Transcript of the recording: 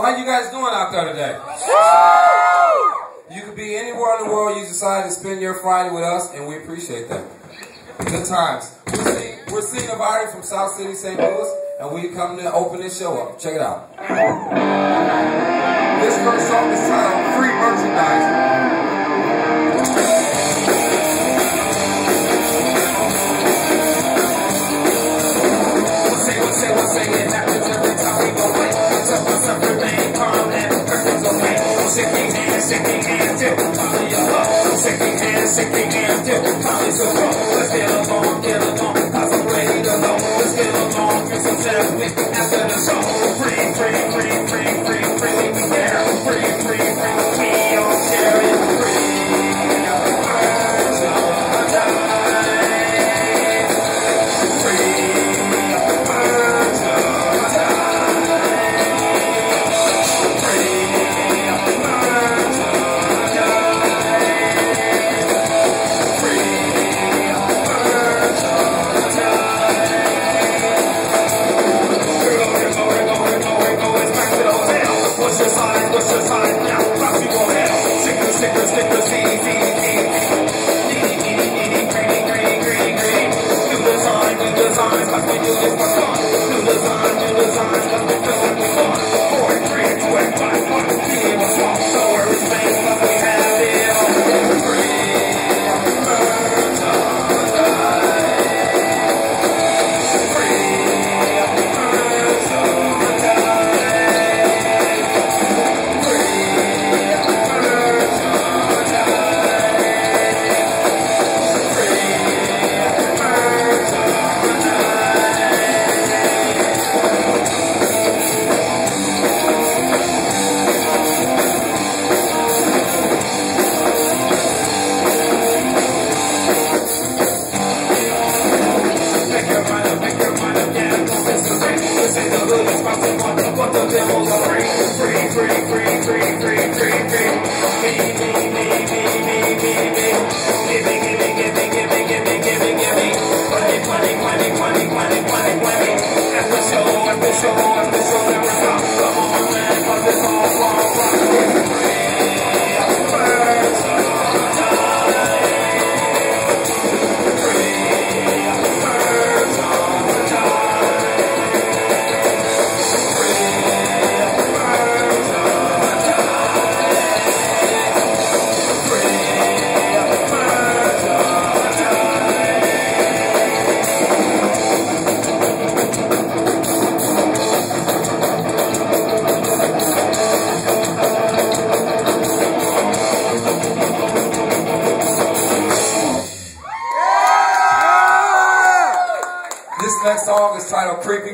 How you guys doing out there today? You could be anywhere in the world. You decided to spend your Friday with us, and we appreciate that. Good times. We're seeing, we're seeing a body from South City, St. Louis, and we come to open this show up. Check it out. This first song is titled Free man, palm that person's a man. So shake their hands, shake their hands till Polly a bum. So shake their hands, shake their hands till Polly's a bum. Let's get along, get along, possibly alone. Let's get along, get some sex with This next song is titled Creepy.